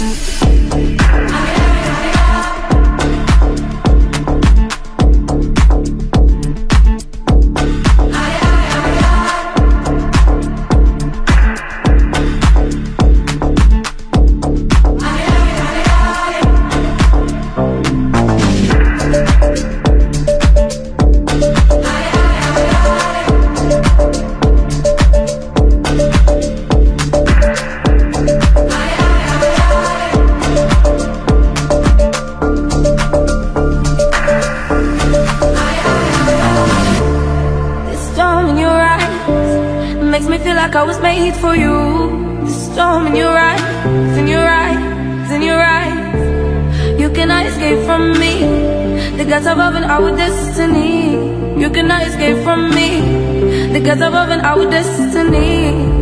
The storm in your eyes makes me feel like I was made for you. The storm in your eyes, in your eyes, in your eyes. You cannot escape from me. The gods above and our destiny. You cannot escape from me. The gods above and our destiny.